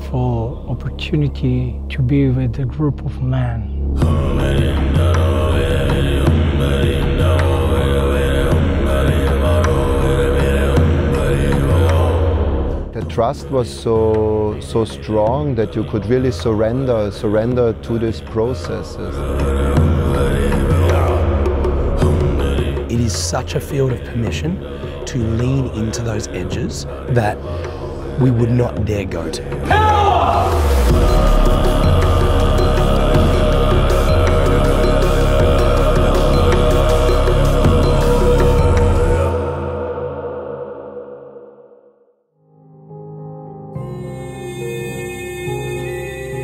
beautiful opportunity to be with a group of men. The trust was so so strong that you could really surrender surrender to these processes. It is such a field of permission to lean into those edges that we would not dare go to.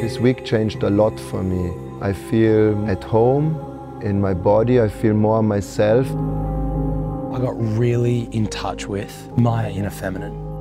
This week changed a lot for me. I feel at home in my body, I feel more myself. I got really in touch with my inner feminine.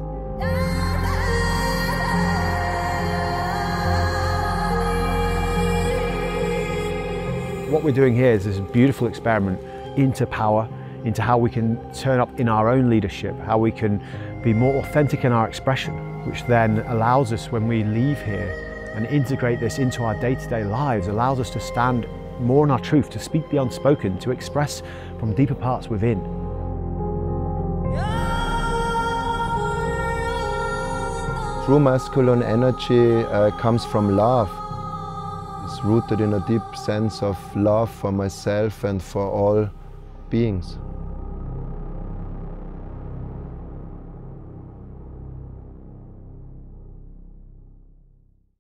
What we're doing here is this beautiful experiment into power, into how we can turn up in our own leadership, how we can be more authentic in our expression, which then allows us when we leave here and integrate this into our day-to-day lives, allows us to stand more in our truth, to speak the unspoken, to express from deeper parts within. True masculine energy uh, comes from love. It's rooted in a deep sense of love for myself and for all beings.